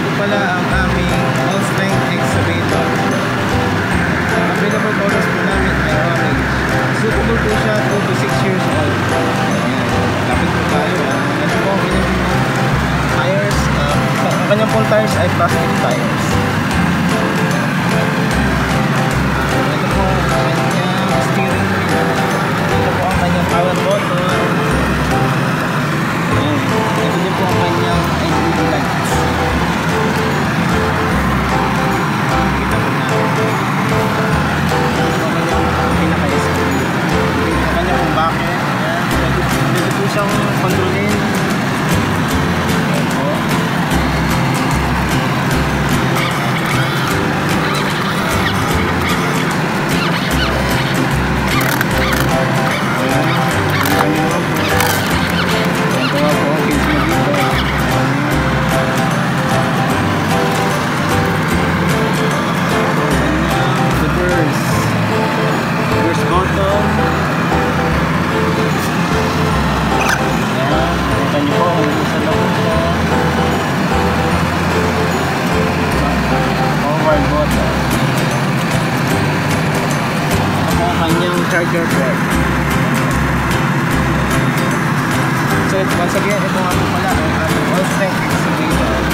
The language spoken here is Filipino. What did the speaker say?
po pala ang aming all-strength excavator. Ang available colors po namin ay orange. Suitable po siya 2 to 6 years old. Ayan. Lapit po tayo. ah. Ito po ang kanyang tires. ah, ang kanyang pong tires ay plastic tires. Charger port. So, once again, ito nga po pala ang ating all-strength excavator.